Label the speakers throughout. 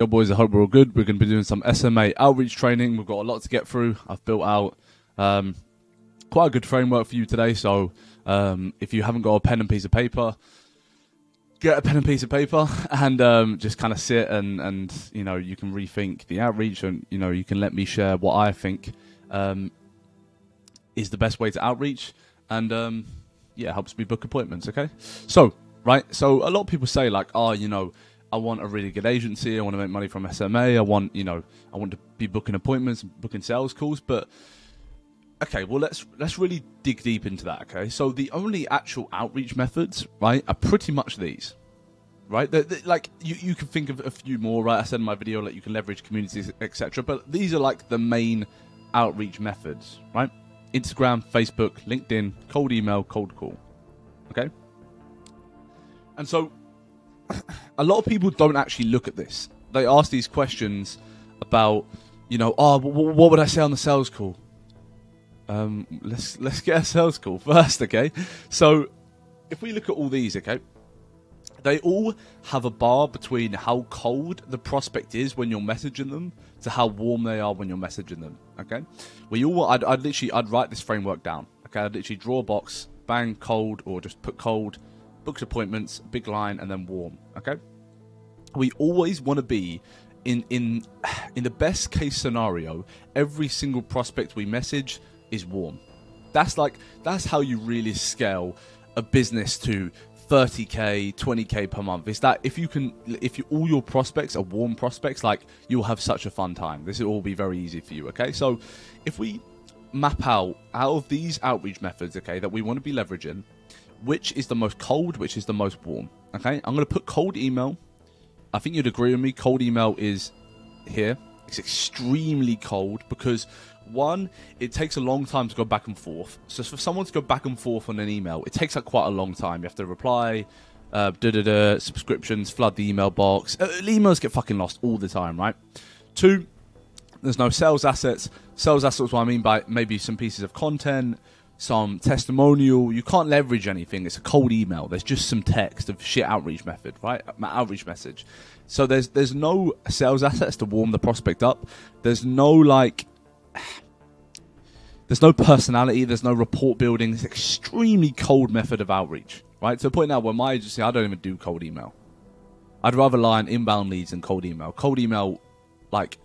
Speaker 1: Yo, boys, I hope we're all good. We're going to be doing some SMMA outreach training. We've got a lot to get through. I've built out um, quite a good framework for you today. So, um, if you haven't got a pen and piece of paper, get a pen and piece of paper and um, just kind of sit and, and, you know, you can rethink the outreach and, you know, you can let me share what I think um, is the best way to outreach. And, um, yeah, it helps me book appointments, okay? So, right, so a lot of people say, like, oh, you know, I want a really good agency. I want to make money from SMMA. I want, you know, I want to be booking appointments, booking sales calls. But okay, well, let's let's really dig deep into that. Okay, so the only actual outreach methods, right, are pretty much these, right? They're, they're, like you you can think of a few more, right? I said in my video, like you can leverage communities, etc. But these are like the main outreach methods, right? Instagram, Facebook, LinkedIn, cold email, cold call. Okay. And so a lot of people don't actually look at this. They ask these questions about, you know, oh, what would I say on the sales call? Um, let's let's get a sales call first, okay? So, if we look at all these, okay, they all have a bar between how cold the prospect is when you're messaging them to how warm they are when you're messaging them. Okay, we all I'd, I'd literally I'd write this framework down. Okay, I'd literally draw a box, bang, cold, or just put cold, books appointments, big line, and then warm. Okay, we always want to be in in in the best case scenario. Every single prospect we message is warm. That's like that's how you really scale a business to 30k 20k per month is that if you can if you, all your prospects are warm prospects like you'll have such a fun time this will all be very easy for you okay so if we map out out of these outreach methods okay that we want to be leveraging which is the most cold, which is the most warm. Okay, I'm going to put cold email. I think you'd agree with me. Cold email is here. It's extremely cold because one, it takes a long time to go back and forth. So for someone to go back and forth on an email, it takes like quite a long time. You have to reply, uh, da da da, subscriptions, flood the email box. Uh, emails get fucking lost all the time, right? Two, there's no sales assets. Sales assets, what I mean by maybe some pieces of content, some testimonial. You can't leverage anything. It's a cold email. There's just some text of shit outreach method, right? Outreach message. So there's there's no sales assets to warm the prospect up. There's no like there's no personality, there's no rapport building. It's extremely cold method of outreach, right? The point now where my agency, I don't even do cold email. I'd rather lie on inbound leads than cold email. Cold email, like,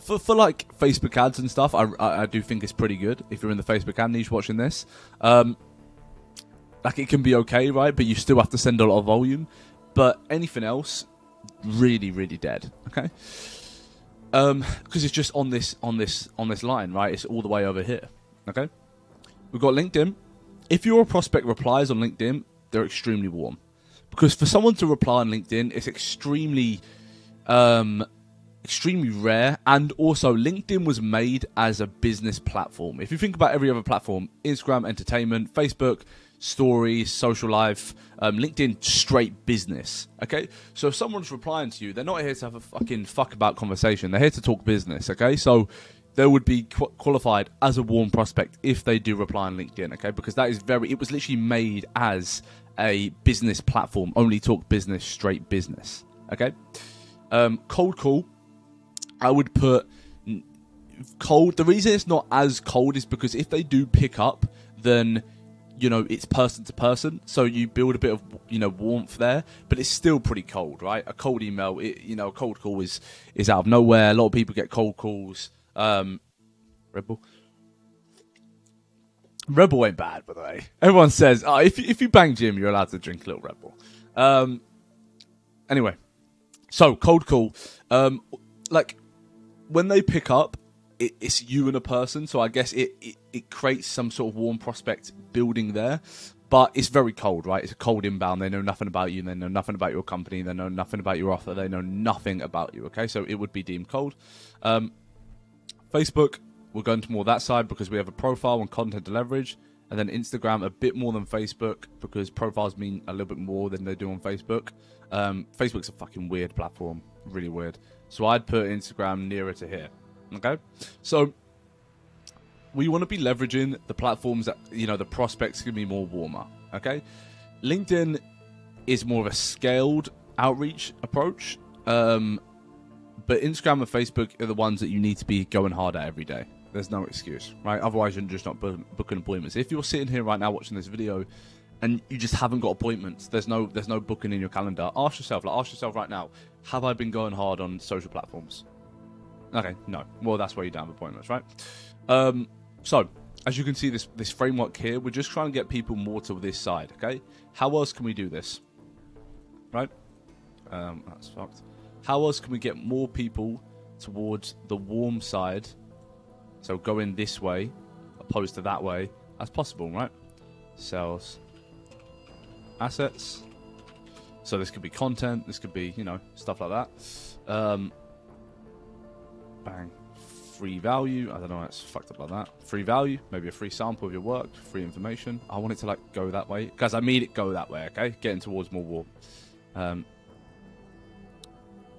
Speaker 1: for, for like Facebook ads and stuff, I, I, I, do think it's pretty good. If you're in the Facebook ad niche watching this, um, like it can be okay, right? But you still have to send a lot of volume. But anything else, really, really dead. Okay, um, because it's just on this on this on this line, right? It's all the way over here. Okay, we've got LinkedIn. If your prospect replies on LinkedIn, they're extremely warm. Because for someone to reply on LinkedIn, it's extremely um, extremely rare and also linkedin was made as a business platform. If you think about every other platform instagram entertainment facebook stories social life um, linkedin straight business okay? So if someone's replying to you they're not here to have a fucking fuck about conversation. They're here to talk business okay? So they would be qu- qualified as a warm prospect if they do reply on linkedin okay? Because that is very it was literally made as a business platform only talk business straight business okay? Um, cold call I would put cold. The reason it's not as cold is because if they do pick up, then you know it's person to person, so you build a bit of you know warmth there. But it's still pretty cold, right? A cold email, it, you know, a cold call is is out of nowhere. A lot of people get cold calls. Um, Red Bull. Red Bull ain't bad, by the way. Everyone says, oh, if if you bang gym, you're allowed to drink a little Red Bull. Um, anyway, so cold call. Um, like when they pick up, it, it's you and a person, so I guess it, it, it creates some sort of warm prospect building there. But it's very cold, right? It's a cold inbound. They know nothing about you. They know nothing about your company. They know nothing about your offer. They know nothing about you. Okay, so it would be deemed cold. Um, Facebook, we'll go into more that side because we have a profile and content to leverage and then Instagram a bit more than Facebook because profiles mean a little bit more than they do on Facebook. Um, Facebook's a fucking weird platform, really weird. So I'd put Instagram nearer to here. Okay, so we want to be leveraging the platforms that you know the prospects can be more warmer. Okay, LinkedIn is more of a scaled outreach approach. Um, but Instagram and Facebook are the ones that you need to be going hard at every day. There's no excuse, right? Otherwise, you're just not booking appointments. If you're sitting here right now watching this video and you just haven't got appointments, there's no there's no booking in your calendar. Ask yourself, like ask yourself right now, have I been going hard on social platforms? Okay, no. Well, that's where you don't have appointments, right? Um, so as you can see, this this framework here, we're just trying to get people more to this side. Okay, how else can we do this? Right? Um, that's fucked. How else can we get more people towards the warm side? So going this way, opposed to that way, as possible, right? Sales, assets. So this could be content. This could be you know stuff like that. Um, bang free value. I don't know, it's fucked up like that. Free value, maybe a free sample of your work, free information. I want it to like go that way because I made it go that way. Okay, getting towards more war. Um,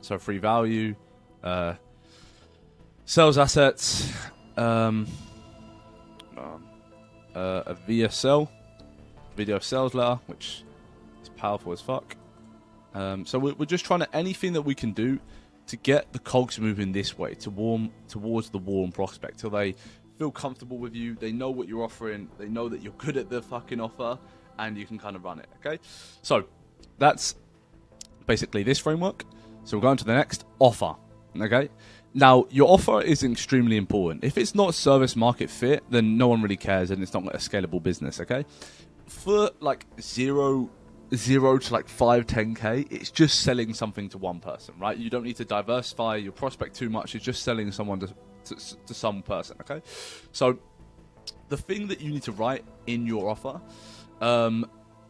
Speaker 1: so free value, uh, sales assets, um, um, uh, a VSL, video sales letter, which is powerful as fuck. Um, so we're, we're just trying to anything that we can do to get the cogs moving this way to warm towards the warm prospect. Till they feel comfortable with you they know what you're offering they know that you're good at the fucking offer and you can kind of run it okay? So that's basically this framework. So we're going to the next offer okay? Now your offer is extremely important. If it's not service market fit then no one really cares and it's not a scalable business okay? For like zero zero to like 5 10k it's just selling something to one person right? You don't need to diversify your prospect too much it's just selling someone to, to, to some person okay? So the thing that you need to write in your offer um,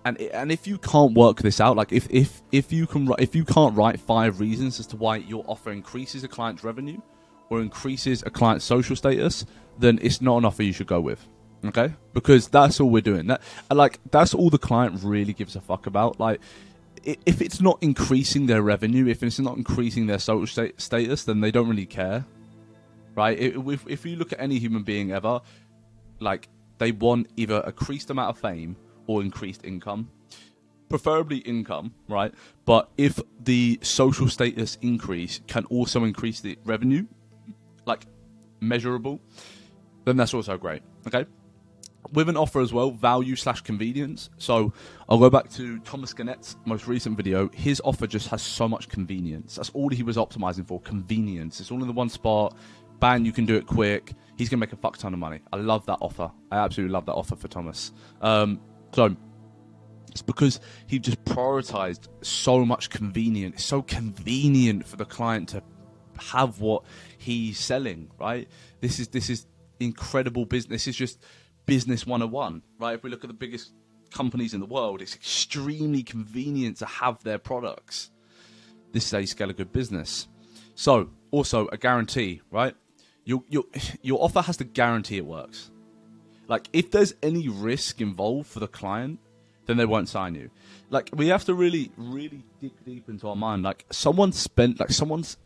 Speaker 1: and and if you can't work this out like if if if you can if you can't write five reasons as to why your offer increases a client's revenue or increases a client's social status then it's not an offer you should go with Okay, because that's all we're doing. That like that's all the client really gives a fuck about. Like, if it's not increasing their revenue, if it's not increasing their social status, then they don't really care, right? If if you look at any human being ever, like they want either increased amount of fame or increased income, preferably income, right? But if the social status increase can also increase the revenue, like measurable, then that's also great. Okay with an offer as well, value slash convenience. So I'll go back to Thomas Gannett's most recent video. His offer just has so much convenience. That's all he was optimizing for convenience. It's all in the one spot. Bang, you can do it quick. He's going to make a fuck ton of money. I love that offer. I absolutely love that offer for Thomas. Um, so it's because he just prioritized so much convenient. It's so convenient for the client to have what he's selling, right? This is this is incredible business. It's just business 101, right? If we look at the biggest companies in the world, it's extremely convenient to have their products. This is how you scale a good business. So, also a guarantee, right? Your, your, your offer has to guarantee it works. Like, if there's any risk involved for the client, then they won't sign you. Like, we have to really, really dig deep into our mind. Like, someone spent, like, someone's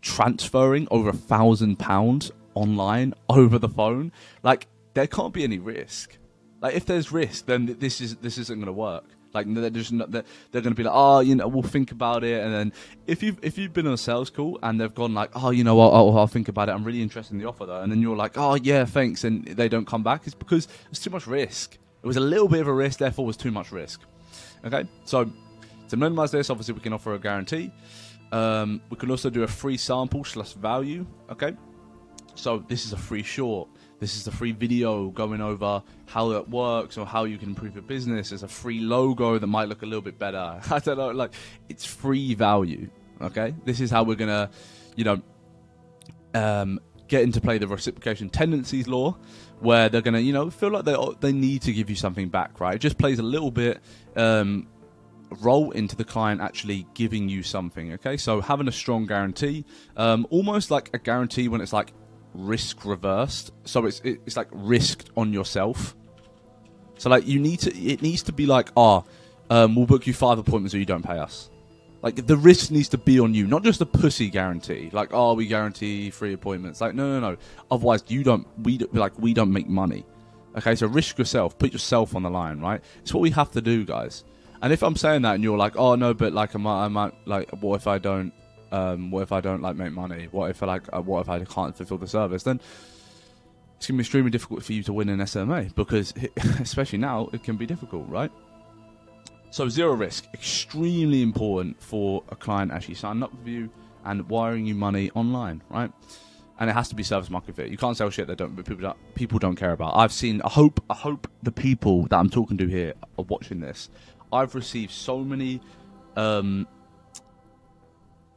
Speaker 1: transferring over a thousand pounds online over the phone. Like, there can't be any risk. Like if there's risk, then this is this isn't going to work. Like they're just not, they're, they're going to be like, oh, you know, we'll think about it. And then if you if you've been on a sales call and they've gone like, oh, you know, what, I'll, I'll think about it. I'm really interested in the offer though. And then you're like, oh yeah, thanks, and they don't come back. It's because it's too much risk. It was a little bit of a risk, therefore it was too much risk. Okay, so to minimize this, obviously we can offer a guarantee. Um, we can also do a free sample slash value. Okay, so this is a free short. This is the free video going over how that works or how you can improve your business. There's a free logo that might look a little bit better. I don't know, like it's free value. Okay, this is how we're gonna, you know, um, get into play the reciprocation tendencies law, where they're gonna, you know, feel like they they need to give you something back, right? It just plays a little bit. Um, role into the client actually giving you something okay so having a strong guarantee um, almost like a guarantee when it's like risk reversed. So it's it's like risked on yourself. So like you need to it needs to be like ah, oh, um, we'll book you five appointments or you don't pay us. Like the risk needs to be on you, not just a pussy guarantee. Like oh, we guarantee free appointments. Like no, no, no. Otherwise, you don't. We don't, like we don't make money. Okay, so risk yourself. Put yourself on the line. Right. It's what we have to do, guys. And if I'm saying that and you're like, oh no, but like I might, I might like, what if I don't Um, what if I don't like make money? What if I like? Uh, what if I can't fulfill the service? Then it's to be extremely difficult for you to win an SMMA because, especially now, it can be difficult, right? So zero risk, extremely important for a client actually signing up with you and wiring you money online, right? And it has to be service market fit. You can't sell shit that don't people don't, people don't care about. I've seen. I hope. I hope the people that I'm talking to here are watching this. I've received so many, um,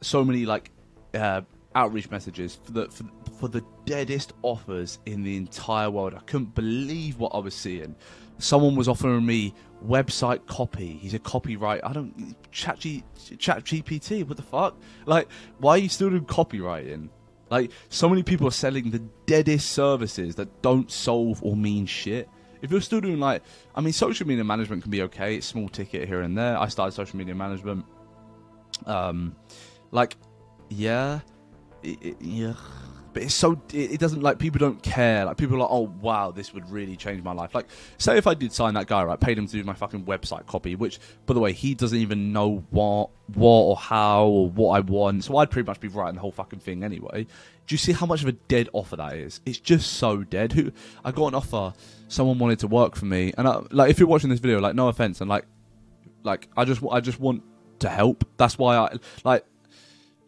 Speaker 1: so many like uh, outreach messages for the for, for the deadest offers in the entire world. I couldn't believe what I was seeing. Someone was offering me website copy. He's a copyright. I don't chat G, chat GPT. What the fuck? Like, why are you still doing copywriting? Like, so many people are selling the deadest services that don't solve or mean shit. If you're still doing like, I mean, social media management can be okay. It's small ticket here and there. I started social media management. Um, like, yeah, it, it, yeah but it's so it, it, doesn't like people don't care. Like people are like, oh wow, this would really change my life. Like, say if I did sign that guy, right, paid him to do my fucking website copy, which by the way, he doesn't even know what what or how or what I want. So I'd pretty much be writing the whole fucking thing anyway. Do you see how much of a dead offer that is? It's just so dead. Who I got an offer, someone wanted to work for me, and I, like if you're watching this video, like no offense, and like like I just I just want to help. That's why I like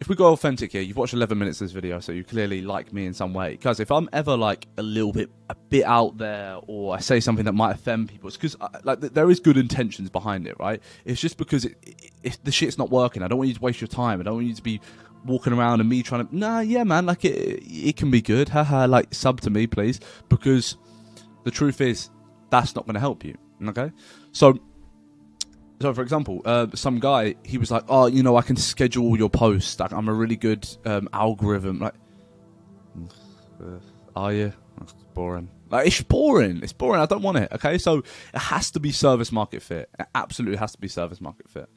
Speaker 1: if we go authentic here, you've watched 11 minutes of this video, so you clearly like me in some way. Because if I'm ever like a little bit, a bit out there, or I say something that might offend people, it's because uh, like there is good intentions behind it, right? It's just because it, it, it, the shit's not working. I don't want you to waste your time. I don't want you to be walking around and me trying to. Nah, yeah, man, like it, it can be good. Haha, like sub to me, please, because the truth is that's not going to help you. Okay, so so for example, uh, some guy he was like, "Oh, you know, I can schedule your posts. Like, I'm a really good um, algorithm." Like, are you? That's boring. Like, it's boring. It's boring. I don't want it. Okay, so it has to be service market fit. It absolutely has to be service market fit.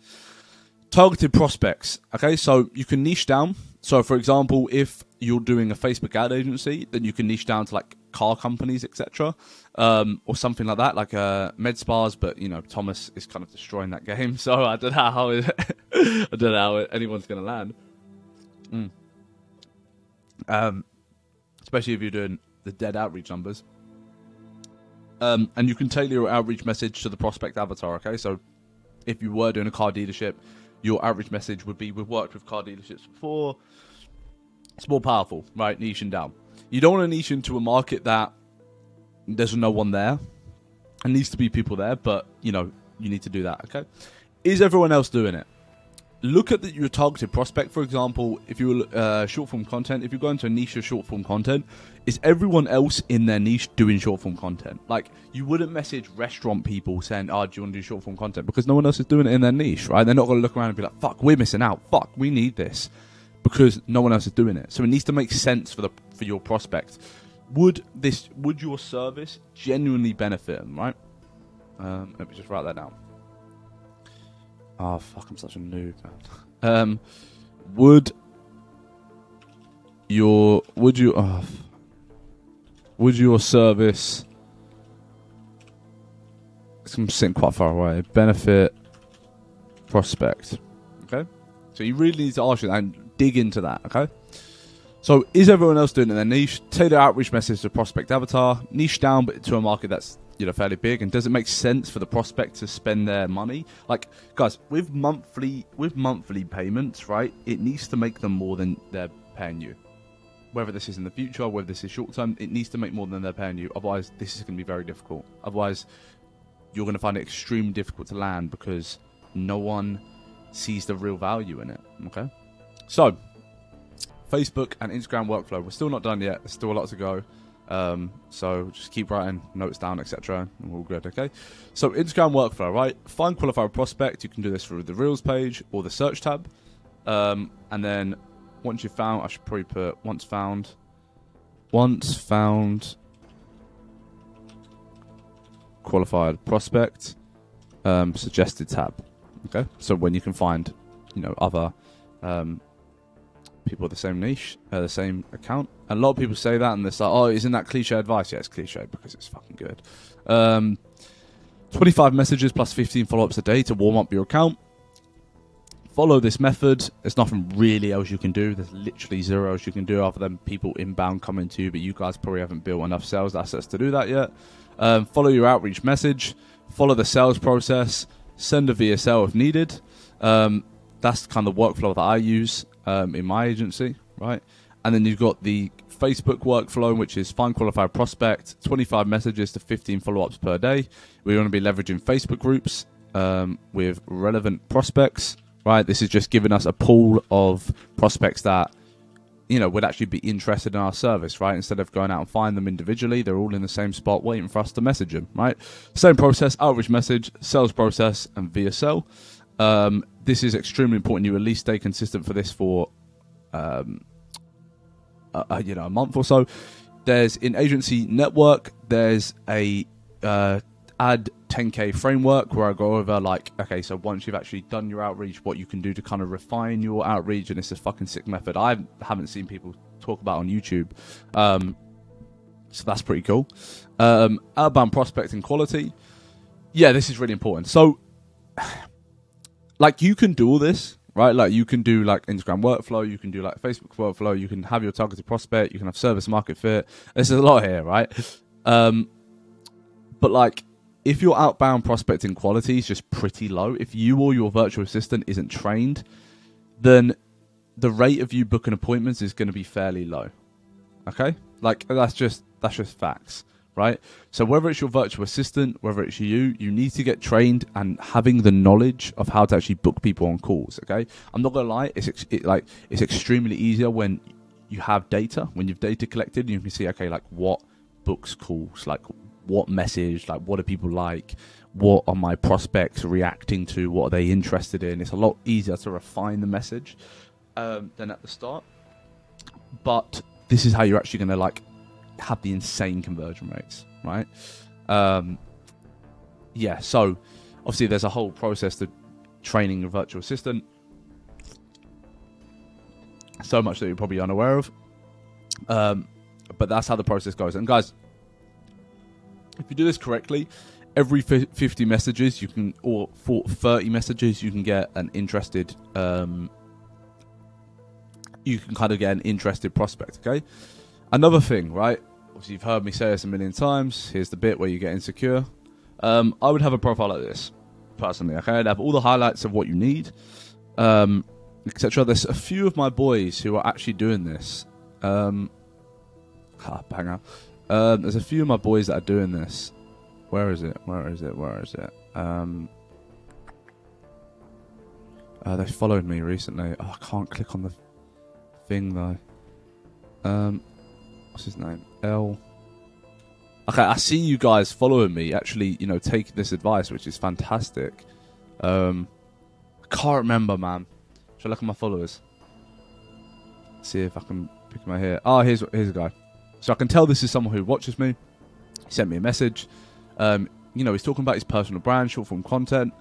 Speaker 1: Targeted prospects. Okay, so you can niche down. So, for example, if you're doing a Facebook ad agency, then you can niche down to like car companies, etc., um, or something like that, like uh, med spas. But you know, Thomas is kind of destroying that game, so I don't know how it, I don't know how anyone's going to land. Mm. Um, especially if you're doing the dead outreach numbers. Um, and you can tailor your outreach message to the prospect avatar. Okay, so if you were doing a car dealership, your average message would be, "We've worked with car dealerships before." It's more powerful, right? Niching down. You don't want to niche into a market that there's no one there. There needs to be people there, but you know you need to do that. Okay, is everyone else doing it? Look at the, your targeted prospect. For example, if you uh, short form content, if you go into a niche of short form content, is everyone else in their niche doing short form content? Like you wouldn't message restaurant people saying, "Oh, do you want to do short form content?" Because no one else is doing it in their niche, right? They're not going to look around and be like, "Fuck, we're missing out. Fuck, we need this." because no one else is doing it. So it needs to make sense for the for your prospect. Would this would your service genuinely benefit them, right? Um, let me just write that down. Oh fuck, I'm such a noob. Um, would your would you oh, would your service I'm sitting quite far away benefit prospect okay so you really need to ask you and dig into that, okay? So, is everyone else doing it in their niche? Tailor outreach message to prospect avatar, niche down but to a market that's you know fairly big, and does it make sense for the prospect to spend their money? Like, guys, with monthly with monthly payments, right? It needs to make them more than they're paying you. Whether this is in the future, whether this is short term, it needs to make more than they're paying you. Otherwise, this is going to be very difficult. Otherwise, you're going to find it extremely difficult to land because no one sees the real value in it. Okay. So, Facebook and Instagram workflow. We're still not done yet. There's still a lot to go. Um, so just keep writing notes down, etc. And we're all good, okay? So Instagram workflow, right? Find qualified prospect. You can do this through the Reels page or the search tab. Um, and then once you've found, I should probably put once found. Once found qualified prospect, um, suggested tab. Okay, so when you can find, you know, other um, people the same niche, uh, the same account. A lot of people say that, and they're like, "Oh, isn't that cliche advice?" Yeah, it's cliche because it's fucking good. Um, 25 messages plus 15 follow-ups a day to warm up your account. follow this method. There's nothing really else you can do. There's literally zero else you can do other than people inbound coming to you, but you guys probably haven't built enough sales assets to do that yet. Um, follow your outreach message, follow the sales process, send a VSL if needed. Um, that's kind of the workflow that I use um, in my agency, right? And then you've got the Facebook workflow, which is find qualified prospect, 25 messages to 15 follow ups per day. We're going to be leveraging Facebook groups um, with relevant prospects, right? This is just giving us a pool of prospects that you know would actually be interested in our service, right? Instead of going out and find them individually, they're all in the same spot waiting for us to message them, right? Same process: outreach message, sales process, and VSL. Um, this is extremely important. You at least stay consistent for this for, um, uh, you know, a month or so. There's in agency network. There's a uh, add 10k framework where I go over like, okay, so once you've actually done your outreach, what you can do to kind of refine your outreach, and it's a fucking sick method. I haven't seen people talk about on YouTube, um, so that's pretty cool. Um, outbound prospecting quality, yeah, this is really important. So, like, you can do all this, right? Like, you can do like Instagram workflow, you can do like Facebook workflow, you can have your targeted prospect, you can have service market fit. There's a lot here, right? Um, but like if your outbound prospecting quality is just pretty low, if you or your virtual assistant isn't trained, then the rate of you booking appointments is going to be fairly low. Okay? Like that's just that's just facts, right? So whether it's your virtual assistant, whether it's you, you need to get trained and having the knowledge of how to actually book people on calls, okay? I'm not to lie, it's ex- it, like it's extremely easier when you have data, when you've data collected, you can see okay, like what books calls, like what message, like what do people like, what are my prospects reacting to, what are they interested in. It's a lot easier to refine the message um, than at the start. But this is how you're actually going to like have the insane conversion rates, right? Um, yeah. So obviously, there's a whole process to training a virtual assistant. So much that you're probably unaware of. Um, but that's how the process goes. And guys, if you do this correctly, every 50 messages you can, or for 30 messages, you can get an interested, um, you can kind of get an interested prospect, okay? Another thing, right? Obviously, you've heard me say this a million times. Here's the bit where you get insecure. Um, I would have a profile like this, personally, okay? I'd have all the highlights of what you need, um, etc. There's a few of my boys who are actually doing this. Um, ah, banger. Um, there's a few of my boys that are doing this. Where is it? Where is it? Where is it? Um, uh, they followed me recently. Oh, I can't click on the thing though. Um, what's his name? L. Okay, I see you guys following me. Actually, you know, taking this advice, which is fantastic. Um, I can't remember, man. Should I look at my followers? See if I can pick my hair. Oh, here's here's a guy. So I can tell this is someone who watches me. He sent me a message. Um, you know, he's talking about his personal brand, short form content,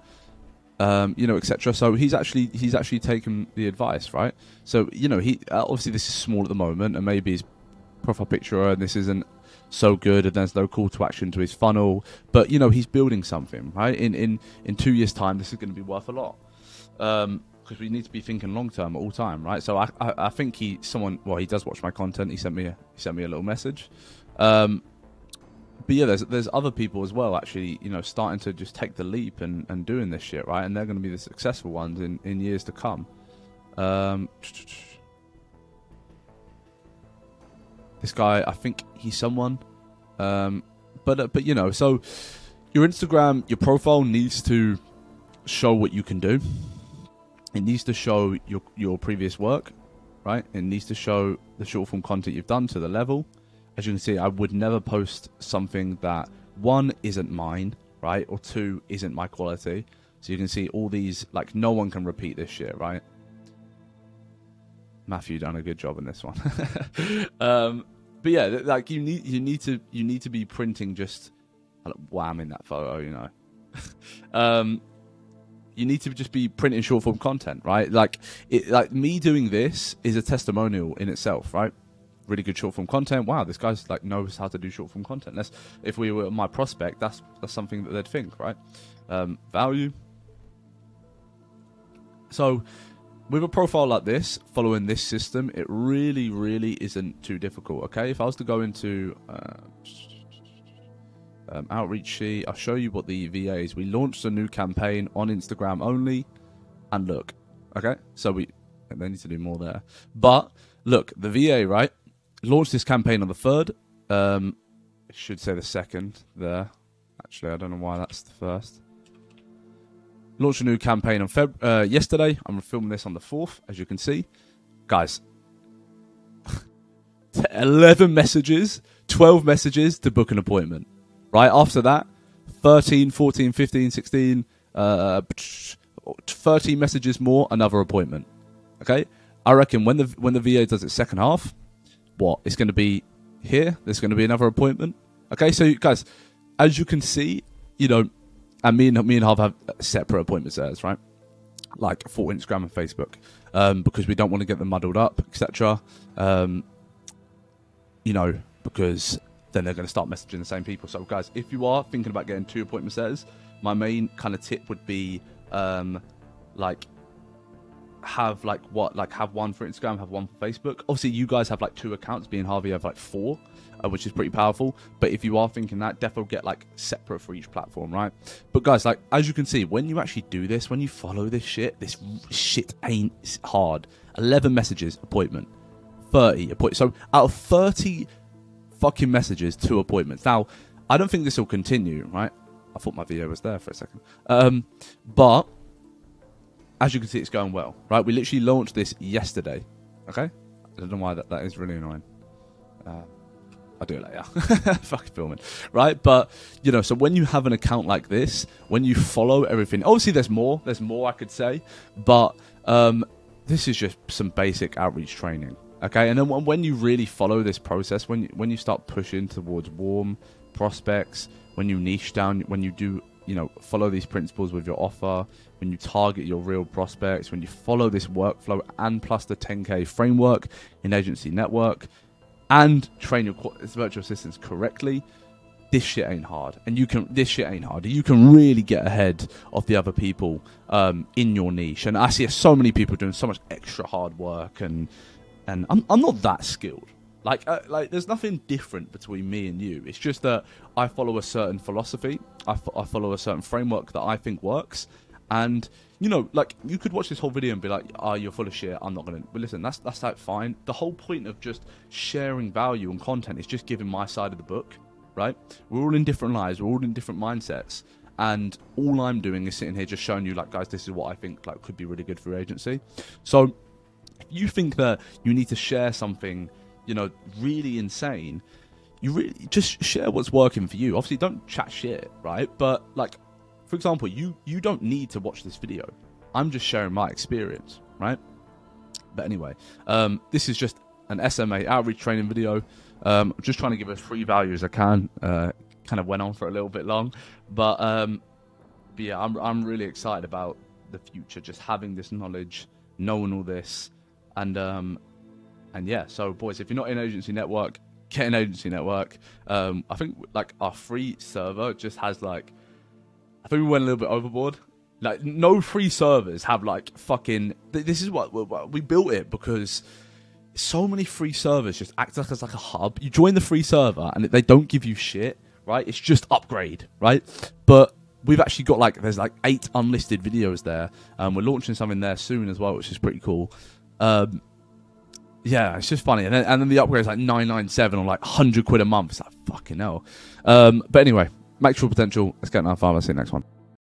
Speaker 1: um, you know, etc. So he's actually he's actually taken the advice, right? So you know, he obviously this is small at the moment, and maybe his profile picture and this isn't so good, and there's no call to action to his funnel. But you know, he's building something, right? In in in two years' time, this is going to be worth a lot. Um, because we need to be thinking long term at all time, right? So I, I, I, think he someone well he does watch my content. He sent me a, he sent me a little message. Um, but yeah, there's there's other people as well actually, you know, starting to just take the leap and, and doing this shit, right? And they're going to be the successful ones in, in years to come. Um, this guy, I think he's someone, um, but uh, but you know, so your Instagram, your profile needs to show what you can do it needs to show your your previous work, right? It needs to show the short form content you've done to the level. As you can see, I would never post something that one isn't mine, right, or two isn't my quality. So you can see all these like no one can repeat this shit, right? Matthew done a good job in this one. um, but yeah, like you need you need to you need to be printing just wham in that photo, you know. um, you need to just be printing short form content, right? Like, it, like me doing this is a testimonial in itself, right? Really good short form content. Wow, this guy's like knows how to do short form content. That's if we were my prospect, that's that's something that they'd think, right? Um, value. So, with a profile like this, following this system, it really, really isn't too difficult. Okay, if I was to go into uh, um, outreach sheet, I'll show you what the VA is. We launched a new campaign on Instagram only, and look, okay, so we they need to do more there. But look, the VA right launched this campaign on the third. Um, it should say the second there. Actually, I don't know why that's the first. Launched a new campaign on Feb- uh, yesterday. I'm filming this on the 4th, as you can see. Guys, 11 messages, 12 messages to book an appointment. Right after that, 13, 14, 15, 16, uh, 13 messages more, another appointment. Okay? I reckon when the when the VA does its second half, what? It's going to be here. There's going to be another appointment. Okay, so guys, as you can see, you know, and me and me and Harv have separate appointment sets, right? Like for Instagram and Facebook, um, because we don't want to get them muddled up, etc. Um, you know, because then they're going to start messaging the same people. So, guys, if you are thinking about getting two appointment sets, my main kind of tip would be um, like have like what like have one for Instagram, have one for Facebook. Obviously, you guys have like two accounts. Being Harvey, have like four, uh, which is pretty powerful. But if you are thinking that, definitely get like separate for each platform, right? But guys, like as you can see, when you actually do this, when you follow this shit, this shit ain't hard. Eleven messages, appointment. Thirty appointment. So out of thirty fucking messages, two appointments. Now, I don't think this will continue, right? I thought my video was there for a second. Um, but as you can see, it's going well, right? We literally launched this yesterday. Okay, I don't know why that, that is really annoying. Uh, I'll do it later. Fucking filming, right? But you know, so when you have an account like this, when you follow everything, obviously there's more. There's more I could say, but um, this is just some basic outreach training. Okay, and then when you really follow this process, when you, when you start pushing towards warm prospects, when you niche down, when you do you know follow these principles with your offer when you target your real prospects when you follow this workflow and plus the 10k framework in agency network and train your virtual assistants correctly this shit ain't hard and you can this shit ain't hard you can really get ahead of the other people um, in your niche and i see so many people doing so much extra hard work and and i'm, I'm not that skilled like, uh, like, there's nothing different between me and you. It's just that I follow a certain philosophy. I, follow a certain framework that I think works. And you know, like, you could watch this whole video and be like, "Oh, you're full of shit. I'm not gonna." But listen, that's that's like fine. The whole point of just sharing value and content is just giving my side of the book, right? We're all in different lives. We're all in different mindsets. And all I'm doing is sitting here just showing you, like, guys, this is what I think like could be really good for agency. So, if you think that you need to share something you know, really insane, you really just share what's working for you. Obviously, don't chat shit, right? But like, for example, you you don't need to watch this video. I'm just sharing my experience, right? But anyway, um, this is just an SMMA outreach training video. Um, I'm just trying to give as free value as I can. Uh, kind of went on for a little bit long, but, um, but yeah, I'm I'm really excited about the future. Just having this knowledge, knowing all this, and um, and yeah, so boys, if you're not in agency network, get an agency network. Um, I think like our free server just has like, I think we went a little bit overboard. Like no free servers have like fucking. This is what we built it because so many free servers just act like as like a hub. You join the free server and they don't give you shit, right? It's just upgrade, right? But we've actually got like there's like eight unlisted videos there. Um, we're launching something there soon as well, which is pretty cool. Um, yeah, it's just funny. And then, and then the upgrade is like 997 or like 100 quid a month. It's like, fucking hell. Um, but anyway, maximum potential. Let's get another five. I'll see you next one.